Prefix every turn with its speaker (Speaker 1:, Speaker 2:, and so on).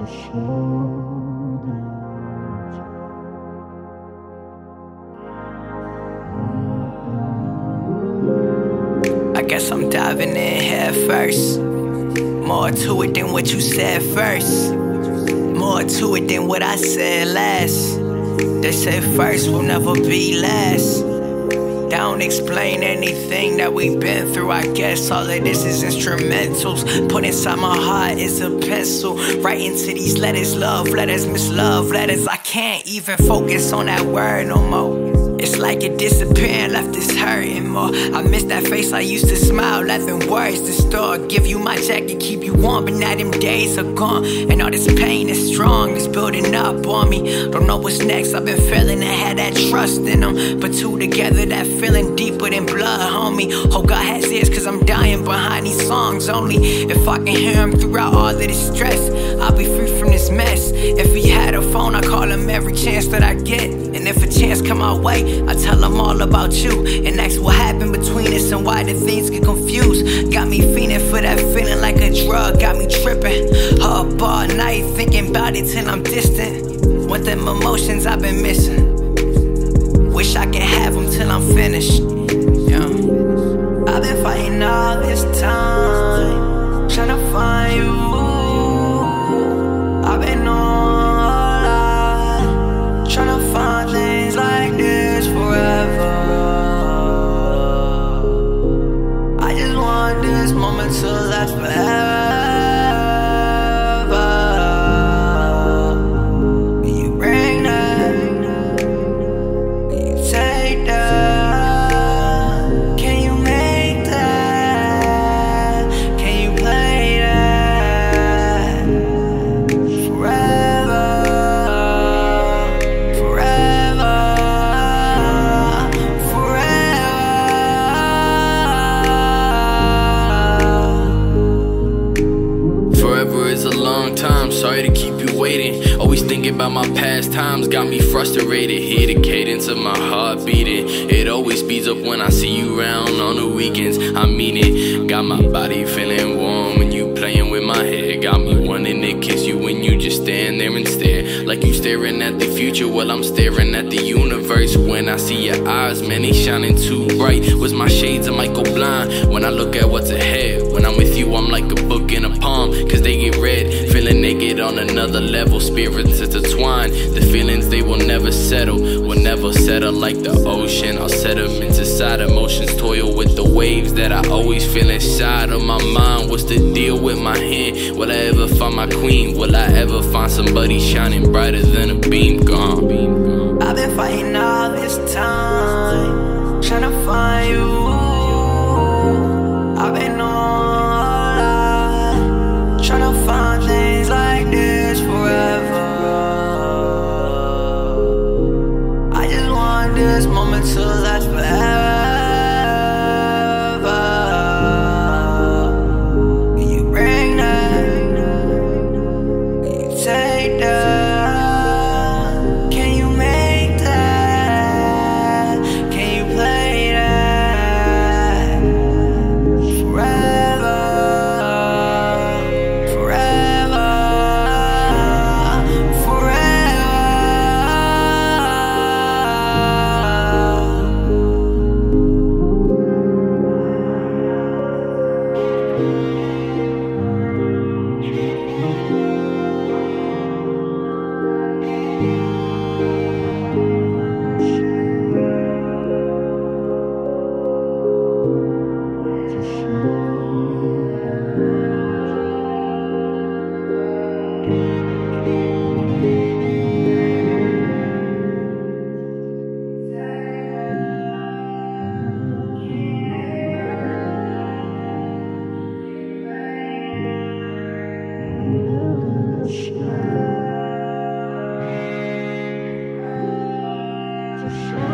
Speaker 1: I guess I'm diving in head first. More to it than what you said first. More to it than what I said last. They say first will never be last. Don't explain anything that we've been through. I guess all of this is instrumentals. Put inside my heart is a pencil. Writing to these letters, love letters, miss love letters. I can't even focus on that word no more. It's like it disappearing, left this hurting more. I miss that face I used to smile, laughing words to store. Give you my jacket, keep you warm, but now them days are gone. And all this pain is strong, it's building up on me. Don't know what's next, I've been feeling I had that trust in them. But two together, that feeling deeper than blood, homie. Hope God has ears, cause I'm dying behind these songs only. If I can hear him throughout all of this stress, I'll be free from this mess. If he had a phone, I'd call him every chance that I get. Chance come my way, I tell them all about you and ask what happened between us and why the things get confused. Got me feeling for that feeling like a drug, got me tripping. Up all night thinking about it till I'm distant. Want them emotions I've been missing. Wish I could have them till I'm finished. Yeah. I've been fighting all to last forever.
Speaker 2: My past times, got me frustrated. Hear the cadence of my heart beating. It always speeds up when I see you around on the weekends. I mean it, got my body feeling warm when you playing with my head. Got me wanting to kiss you when you just stand there and stare. Like you staring at the future while I'm staring at the universe. When I see your eyes, man, they shining too bright. Was my shades, I might go blind when I look at what's ahead. When I'm with you, I'm like a book in a palm, cause they get read. Feeling naked on another level, spirits intertwined. The feelings they will never settle, will never settle like the ocean. I'll sediment inside emotions, toil with the waves that I always feel inside of my mind. What's the deal with my hand? Will I ever find my queen? Will I ever find somebody shining brighter than a beam? Gone. beam gone?
Speaker 1: I've been fighting all this time, forever. 就是